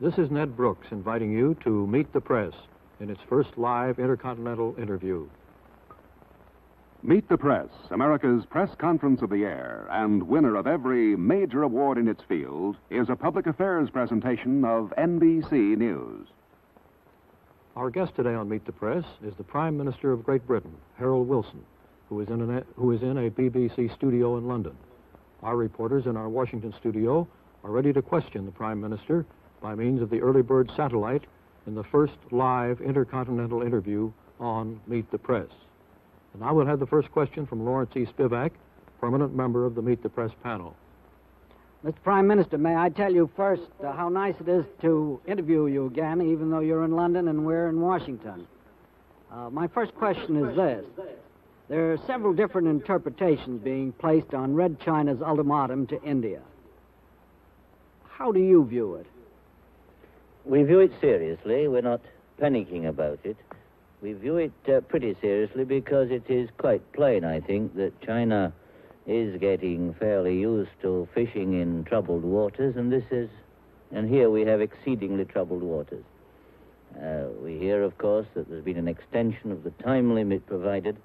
This is Ned Brooks inviting you to meet the press in its first live intercontinental interview. Meet the Press, America's press conference of the air, and winner of every major award in its field, is a public affairs presentation of NBC News. Our guest today on Meet the Press is the Prime Minister of Great Britain, Harold Wilson, who is in, an, who is in a BBC studio in London. Our reporters in our Washington studio are ready to question the Prime Minister by means of the Early Bird satellite in the first live intercontinental interview on Meet the Press. And now we'll have the first question from Lawrence E. Spivak, permanent member of the Meet the Press panel. Mr. Prime Minister, may I tell you first uh, how nice it is to interview you again, even though you're in London and we're in Washington. Uh, my first question is this. There are several different interpretations being placed on Red China's ultimatum to India. How do you view it? We view it seriously. We're not panicking about it. We view it uh, pretty seriously because it is quite plain, I think, that China is getting fairly used to fishing in troubled waters, and this is, and here we have exceedingly troubled waters. Uh, we hear, of course, that there's been an extension of the time limit provided,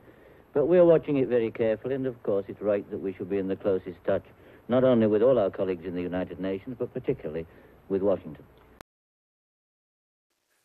but we're watching it very carefully, and of course it's right that we should be in the closest touch, not only with all our colleagues in the United Nations, but particularly with Washington.